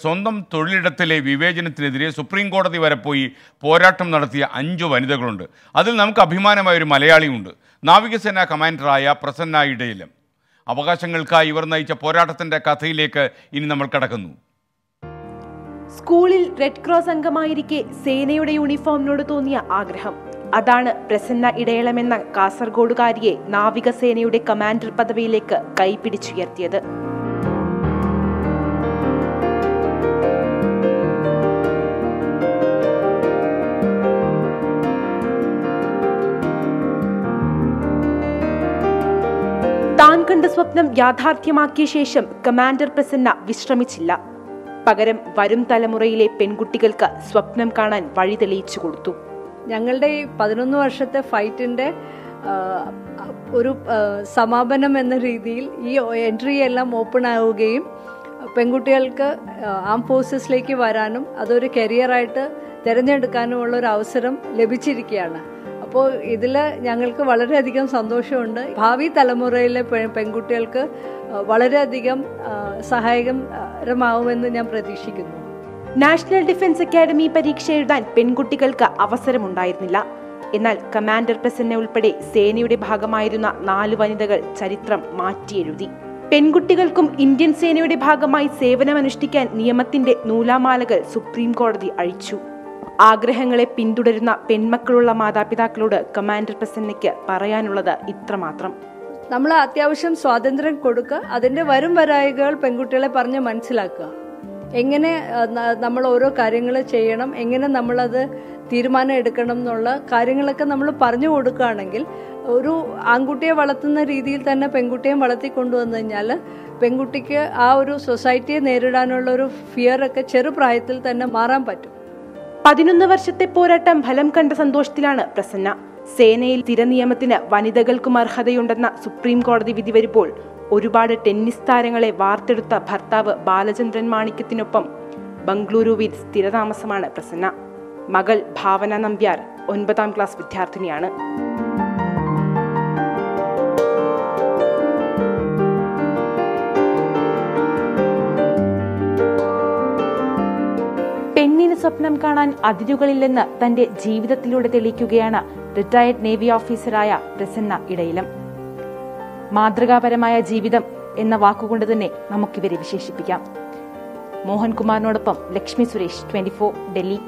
സ്വന്തം തൊഴിലിടത്തിലെ വിവേചനത്തിനെതിരെ സുപ്രീം കോടതി വരെ പോയി പോരാട്ടം നടത്തിയ അഞ്ച് വനിതകളുണ്ട്. അതിൽ നമുക്ക് അഭിമാനമായ ഒരു മലയാളിയുണ്ട്. നാവികസേന കമാൻഡറായ പ്രസന്ന ഇടയിലും അവകാശങ്ങൾക്കായി ഇവർ നയിച്ച പോരാട്ടത്തിന്റെ കഥയിലേക്ക് ഇനി നമ്മൾ കടക്കുന്നു. സ്കൂളിൽ റെഡ് ക്രോസ് അംഗമായിരിക്കെ സേനയുടെ യൂണിഫോമിനോട് തോന്നിയ ആഗ്രഹം. അതാണ് പ്രസന്ന ഇടയളമെന്ന കാസർഗോഡുകാരിയെ നാവികസേനയുടെ കമാൻഡർ പദവിയിലേക്ക് കൈപിടിച്ചുയർത്തിയത്. താൻ കണ്ട സ്വപ്നം യാഥാർത്ഥ്യമാക്കിയ ശേഷം കമാൻഡർ പ്രസന്ന വിശ്രമിച്ചില്ല. പകരം വരും തലമുറയിലെ പെൺകുട്ടികൾക്ക് സ്വപ്നം കാണാൻ വഴി തെളിയിച്ചു കൊടുത്തു. ഞങ്ങളുടെ ഈ പതിനൊന്ന് വർഷത്തെ ഫൈറ്റിന്റെ ഒരു സമാപനം എന്ന രീതിയിൽ ഈ എൻട്രി എല്ലാം ഓപ്പൺ ആവുകയും പെൺകുട്ടികൾക്ക് ആം ഫോഴ്സസിലേക്ക് വരാനും അതൊരു കരിയറായിട്ട് തിരഞ്ഞെടുക്കാനുമുള്ള ഒരു അവസരം ലഭിച്ചിരിക്കുകയാണ്. അപ്പോൾ ഇതിൽ ഞങ്ങൾക്ക് വളരെയധികം സന്തോഷമുണ്ട്. ഭാവി തലമുറയിലെ പെൺകുട്ടികൾക്ക് വളരെയധികം സഹായകരമാവുമെന്ന് ഞാൻ പ്രതീക്ഷിക്കുന്നു. നാഷണൽ ഡിഫൻസ് അക്കാദമി പരീക്ഷ എഴുതാൻ പെൺകുട്ടികൾക്ക് അവസരമുണ്ടായിരുന്നില്ല. എന്നാൽ കമാൻഡർ പ്രസന്ന ഉൾപ്പെടെ സേനയുടെ ഭാഗമായിരുന്ന നാല് വനിതകൾ ചരിത്രം മാറ്റിയെഴുതി. പെൺകുട്ടികൾക്കും ഇന്ത്യൻ സേനയുടെ ഭാഗമായി സേവനമനുഷ്ഠിക്കാൻ നിയമത്തിന്റെ നൂലാമാലകൾ സുപ്രീം കോടതി അഴിച്ചു. ആഗ്രഹങ്ങളെ പിന്തുടരുന്ന പെൺമക്കളുള്ള മാതാപിതാക്കളോട് കമാൻഡർ പ്രസന്നയ്ക്ക് പറയാനുള്ളത് ഇത്രമാത്രം. നമ്മൾ അത്യാവശ്യം സ്വാതന്ത്ര്യം കൊടുക്കുക അതിന്റെ വരും വരായികൾ പെൺകുട്ടികളെ പറഞ്ഞ് മനസ്സിലാക്കുക എങ്ങനെ നമ്മൾ ഓരോ കാര്യങ്ങൾ ചെയ്യണം എങ്ങനെ നമ്മളത് തീരുമാനം എടുക്കണം എന്നുള്ള കാര്യങ്ങളൊക്കെ നമ്മൾ പറഞ്ഞു കൊടുക്കുകയാണെങ്കിൽ ഒരു ആൺകുട്ടിയെ വളർത്തുന്ന രീതിയിൽ തന്നെ പെൺകുട്ടിയെയും വളർത്തി കൊണ്ടുവന്നു കഴിഞ്ഞാൽ പെൺകുട്ടിക്ക് ആ ഒരു സൊസൈറ്റിയെ നേരിടാനുള്ള ഒരു ഫിയർ ഒക്കെ ചെറുപ്രായത്തിൽ തന്നെ മാറാൻ പറ്റും. പതിനൊന്ന് വർഷത്തെ പോരാട്ടം ഫലം കണ്ട സന്തോഷത്തിലാണ് പ്രസന്ന. സേനയിൽ സ്ഥിര നിയമത്തിന് വനിതകൾക്കും അർഹതയുണ്ടെന്ന സുപ്രീം കോടതി വിധി വരുമ്പോൾ ഒരുപാട് ടെന്നീസ് താരങ്ങളെ വാർത്തെടുത്ത ഭർത്താവ് ബാലചന്ദ്രൻ മാണിക്യത്തിനൊപ്പം ബംഗളൂരുവിൽ സ്ഥിരതാമസമാണ് പ്രസന്ന. മകൾ ഭാവന നമ്പ്യാർ ഒൻപതാം ക്ലാസ് വിദ്യാർത്ഥിനിയാണ്. സ്വപ്നം കാണാൻ അതിരുകളില്ലെന്ന് തന്റെ ജീവിതത്തിലൂടെ തെളിയിക്കുകയാണ് റിട്ടയർഡ് നേവി ഓഫീസറായ പ്രസന്ന ഇടയിലും. മാതൃകാപരമായ ജീവിതം എന്ന വാക്കുകൊണ്ട് തന്നെ നമുക്കിവരെ വിശേഷിപ്പിക്കാം. മോഹൻകുമാറിനോടൊപ്പം ലക്ഷ്മി സുരേഷ് ട്വന്റി ഡൽഹി.